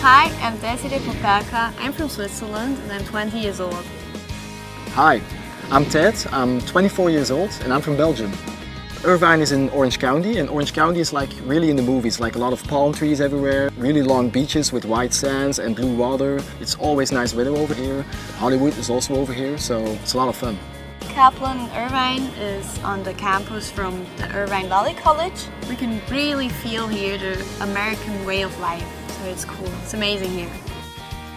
Hi, I'm Desiree Popelka. I'm from Switzerland and I'm 20 years old. Hi, I'm Ted. I'm 24 years old and I'm from Belgium. Irvine is in Orange County and Orange County is like really in the movies, like a lot of palm trees everywhere, really long beaches with white sands and blue water. It's always nice weather over here. Hollywood is also over here, so it's a lot of fun. Kaplan Irvine is on the campus from the Irvine Valley College. We can really feel here the American way of life, so it's cool. It's amazing here.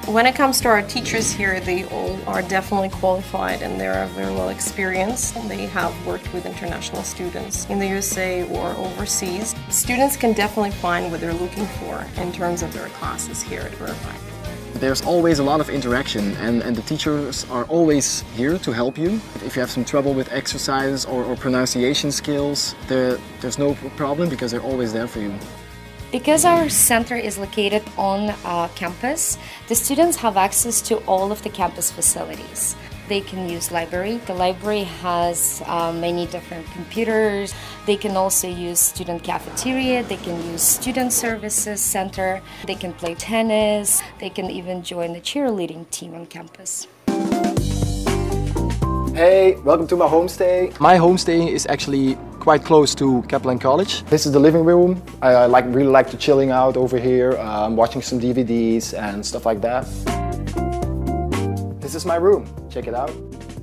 When it comes to our teachers here, they all are definitely qualified and they are very well experienced. They have worked with international students in the USA or overseas. Students can definitely find what they're looking for in terms of their classes here at Irvine. There's always a lot of interaction and, and the teachers are always here to help you. If you have some trouble with exercises or, or pronunciation skills, there's no problem because they're always there for you. Because our center is located on uh, campus, the students have access to all of the campus facilities. They can use library. The library has uh, many different computers. They can also use student cafeteria. They can use student services center. They can play tennis. They can even join the cheerleading team on campus. Hey, welcome to my homestay. My homestay is actually quite close to Kaplan College. This is the living room. I like really like to chilling out over here, um, watching some DVDs and stuff like that. This is my room. Check it out.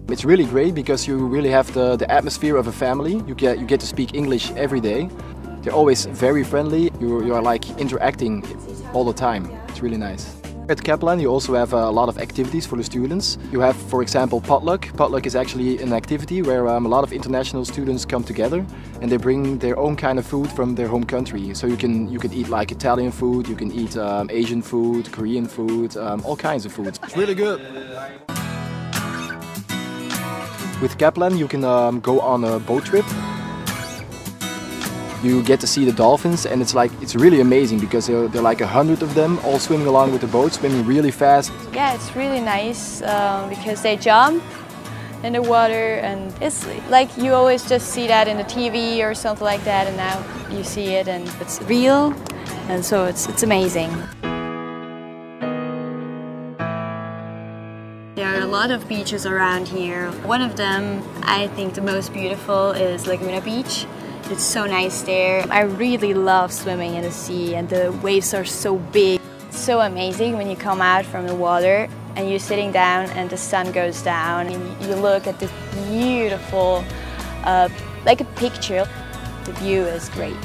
It's really great because you really have the, the atmosphere of a family. You get, you get to speak English every day. They're always very friendly. You, you are like interacting all the time. It's really nice. At Kaplan you also have a lot of activities for the students. You have for example potluck. Potluck is actually an activity where um, a lot of international students come together and they bring their own kind of food from their home country. So you can you can eat like Italian food, you can eat um, Asian food, Korean food, um, all kinds of food. It's really good. With Kaplan you can um, go on a boat trip you get to see the dolphins and it's like it's really amazing because there are like a hundred of them all swimming along with the boat swimming really fast yeah it's really nice um, because they jump in the water and it's like you always just see that in the TV or something like that and now you see it and it's real and so it's it's amazing There are a lot of beaches around here. One of them, I think the most beautiful, is Laguna Beach. It's so nice there. I really love swimming in the sea and the waves are so big. It's so amazing when you come out from the water and you're sitting down and the sun goes down and you look at this beautiful, uh, like a picture. The view is great.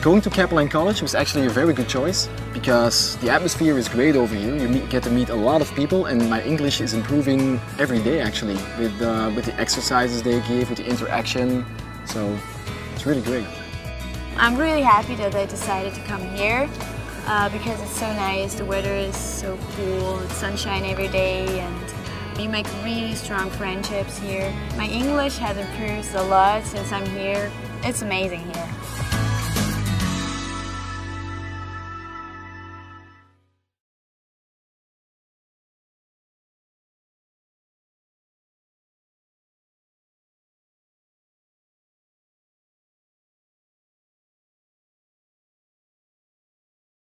Going to Kaplan College was actually a very good choice because the atmosphere is great over here. You meet, get to meet a lot of people and my English is improving every day actually with, uh, with the exercises they give, with the interaction. So it's really great. I'm really happy that I decided to come here uh, because it's so nice, the weather is so cool, it's sunshine every day and you make really strong friendships here. My English has improved a lot since I'm here. It's amazing here.